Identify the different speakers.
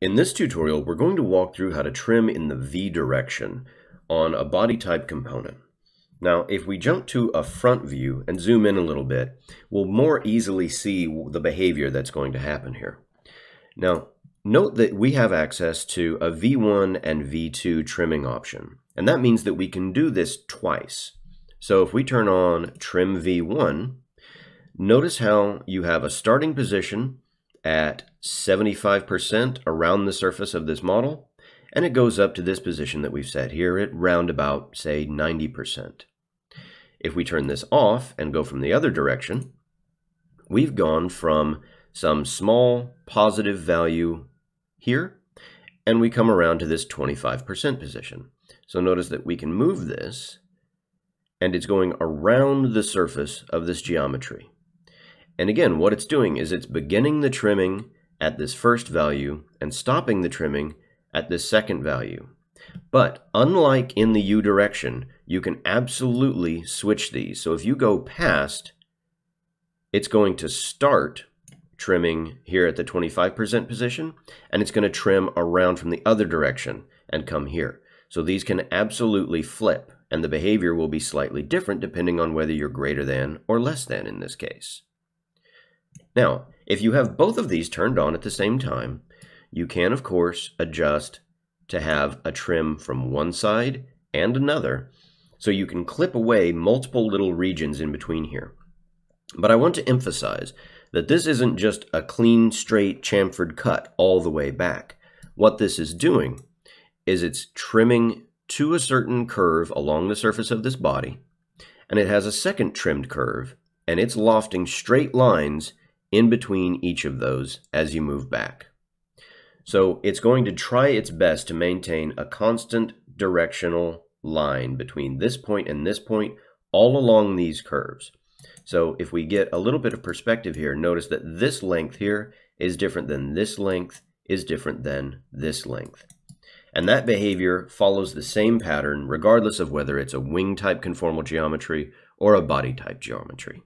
Speaker 1: In this tutorial, we're going to walk through how to trim in the V direction on a body type component. Now, if we jump to a front view and zoom in a little bit, we'll more easily see the behavior that's going to happen here. Now, note that we have access to a V1 and V2 trimming option, and that means that we can do this twice. So if we turn on Trim V1, notice how you have a starting position at 75% around the surface of this model, and it goes up to this position that we've set here at round about, say, 90%. If we turn this off and go from the other direction, we've gone from some small positive value here, and we come around to this 25% position. So notice that we can move this, and it's going around the surface of this geometry. And again, what it's doing is it's beginning the trimming at this first value and stopping the trimming at this second value. But unlike in the U direction, you can absolutely switch these. So if you go past, it's going to start trimming here at the 25% position, and it's going to trim around from the other direction and come here. So these can absolutely flip, and the behavior will be slightly different depending on whether you're greater than or less than in this case. Now, if you have both of these turned on at the same time, you can, of course, adjust to have a trim from one side and another, so you can clip away multiple little regions in between here. But I want to emphasize that this isn't just a clean, straight chamfered cut all the way back. What this is doing is it's trimming to a certain curve along the surface of this body, and it has a second trimmed curve, and it's lofting straight lines in between each of those as you move back. So it's going to try its best to maintain a constant directional line between this point and this point all along these curves. So if we get a little bit of perspective here, notice that this length here is different than this length is different than this length. And that behavior follows the same pattern regardless of whether it's a wing type conformal geometry or a body type geometry.